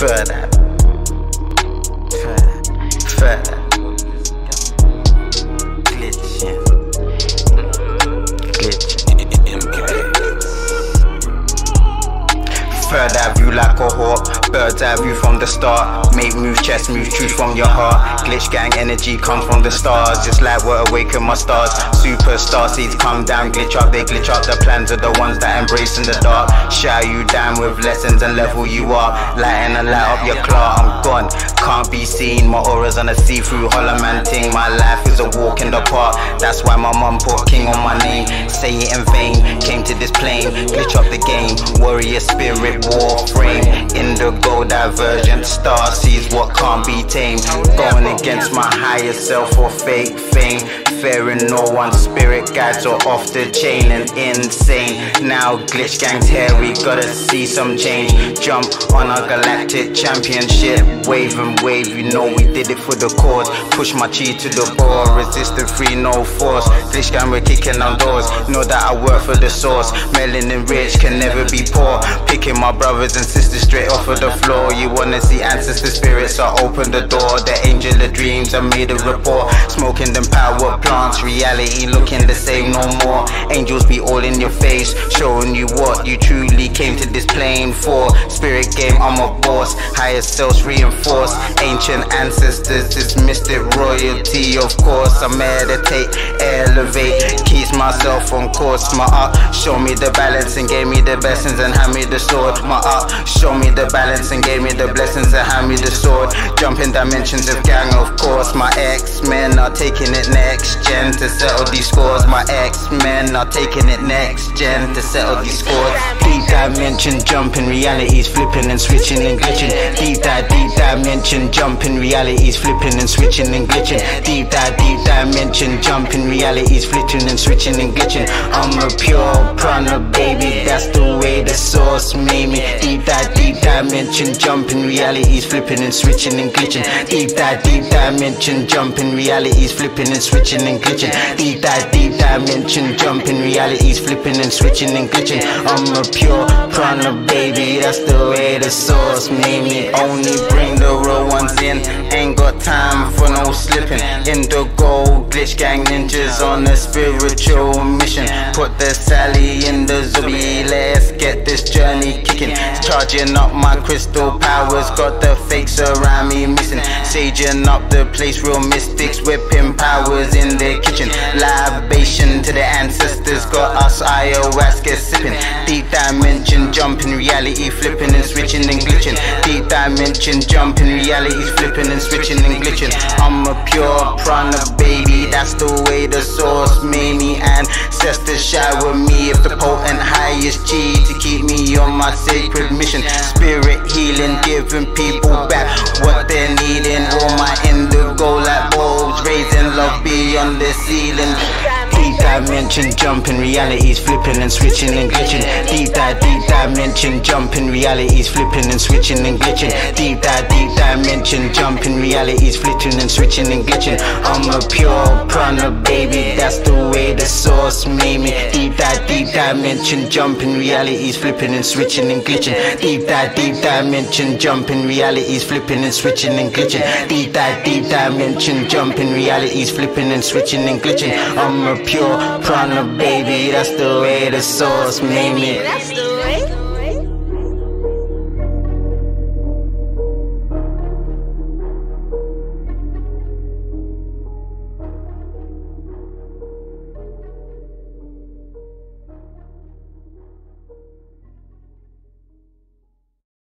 Further. Further. Further. Glitching. Glitching. Eye view like a hawk, bird's eye view from the start. Make move, chest move, truth from your heart. Glitch gang energy come from the stars, just like what awaken my stars. Superstar seeds come down, glitch up, they glitch up. The plans are the ones that embrace in the dark. Shout you down with lessons and level you up. Lighten and light up your claw, I'm gone. Can't be seen, my aura's on a see-through hollow man ting. My life is a walk in the park. That's why my mum put king on my name. Say it in vain, came to this plane, glitch up the game. Warrior spirit, war frame. Indigo divergent star sees what can't be tamed. Going against my higher self or fake fame. Fearing no one, spirit guides are off the chain and insane. Now glitch gangs here, we gotta see some change. Jump on a galactic championship, wave and wave. You know we did it for the cause. Push my chi to the ball, resistant free, no force. Glitch gang, we're kicking on doors. Know that I work for the source. Melanin rich can never be poor. Picking my brothers and sisters straight off of the floor. You wanna see ancestor spirits? I open the door. The angel of dreams, I made a report. Smoking them power plants, reality looking the same no more. Angels be all in your face, showing you what you truly came to this plane for. Spirit game, I'm a boss. Higher selves reinforced. Ancient ancestors, this mystic royalty, of course. I meditate, elevate, keeps myself on course. My art show me the balance and gave me the blessings and hand me the sword. My art show me the balance and gave me the blessings and hand me the sword. Jumping dimensions of gang, of course. My X-Men are taking it next gen to settle these scores. My X-Men are taking it next gen to settle these scores. Deep dimension jumping realities, flipping and switching and glitching. Deep dive, deep dimension jumping realities, flipping and switching and glitching. Deep dive, deep dimension jumping realities, flipping and switching and glitching. I'm a pure prana baby, that's the way the source made me. Deep dimension jumping realities, flipping and switching and glitching. Deep dive, deep dimension jumping realities, flipping and switching and glitching. Deep dive, deep dimension jumping realities, flipping and switching and glitching. I'm a pure prana baby, that's the way the source made me. Only bring the real ones in, ain't got time for no slipping. Indigo, glitch gang ninjas on a spiritual mission. Put the Sally in the Zubi, let's get this journey kicking. Charging up my crystal powers, got the fakes around me missing. Saging up the place, real mystics whipping powers in their kitchen. Libation to the ancestors, got us ayahuasca sipping. Deep dimension jumping, reality flipping and switching and glitching. Deep dimension jumping, reality flipping and switching and glitching. I'm a pure prana baby, that's the way the source made me. Ancestors shower me if the my sacred mission. Spirit healing, giving people back what they're needing. All my indigo like bulbs, raising love beyond the ceiling. Deep dimension jumping realities, flipping and switching and glitching. Dimension jumping realities, flipping and switching and glitching. Deep dive, deep dimension jumping realities, flipping and switching and glitching. I'm a pure prana baby, that's the way the source made me. Deep dive, deep dimension jumping realities, flipping and switching and glitching. Deep dive, deep dimension jumping realities, flipping and switching and glitching. Deep dive, deep dimension jumping realities, flipping and switching and glitching. I'm a pure prana baby, that's the way the source made me.